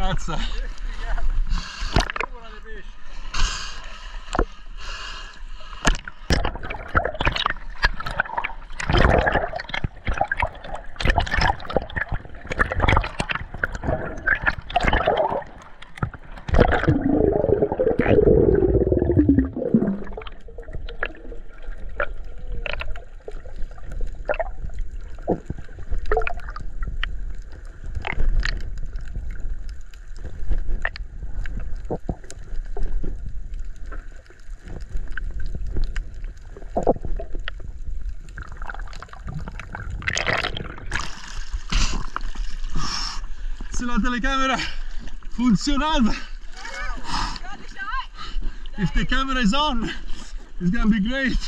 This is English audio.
outside. Se la telecamera funzionava. If the camera is on, it's gonna be great.